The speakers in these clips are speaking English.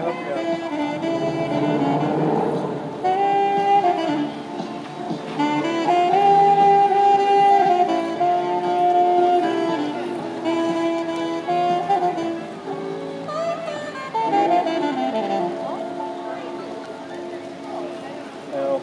to hook you up. L.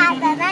爸爸。